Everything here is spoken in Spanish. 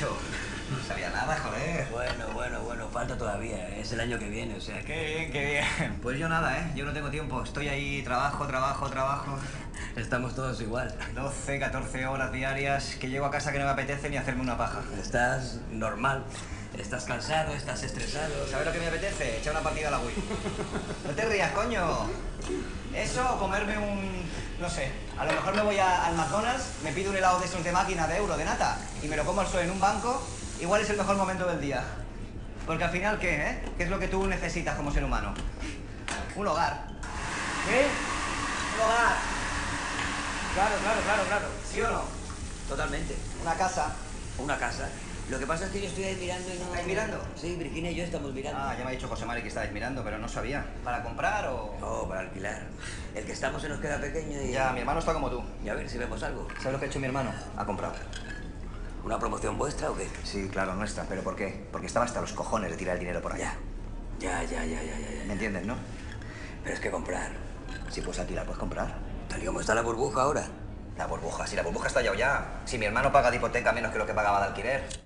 todavía nada, joder. Bueno, bueno, bueno, falta todavía. Es el año que viene, o sea. Qué bien, qué bien. Pues yo nada, ¿eh? Yo no tengo tiempo. Estoy ahí, trabajo, trabajo, trabajo. Estamos todos igual. 12, 14 horas diarias, que llego a casa que no me apetece ni hacerme una paja. Estás normal. Estás cansado, estás estresado. ¿Sabes lo que me apetece? Echar una partida a la Wii. No te rías, coño. Eso o comerme un... no sé. A lo mejor me voy a- al McDonald's, me pido un helado de esos de máquina de euro, de nata, y me lo como al sol en un banco, igual es el mejor momento del día. Porque al final, ¿qué, eh? ¿Qué es lo que tú necesitas como ser humano? Un hogar. ¿Qué? Un hogar. Claro, claro, claro, claro. ¿Sí o no? Totalmente. Una casa. Una casa. Lo que pasa es que yo estoy ahí mirando y no... ¿Estáis mirando? Sí, Virginia y yo estamos mirando. Ah, ya me ha dicho José Mari que estabais mirando, pero no sabía. ¿Para comprar o...? No, para alquilar. El que estamos se nos queda pequeño y... Ya, mi hermano está como tú. Y a ver si vemos algo. ¿Sabes lo que ha hecho mi hermano? Ha comprado. ¿Una promoción vuestra o qué? Sí, claro, nuestra. ¿Pero por qué? Porque estaba hasta los cojones de tirar el dinero por allá. Ya, ya, ya, ya, ya, ya. ¿Me entiendes, no? Pero es que comprar. Si puedes alquilar, puedes comprar. Tal y como está la burbuja ahora. La burbuja, si la burbuja está ya o ya. Si mi hermano paga de hipoteca menos que lo que pagaba de alquiler.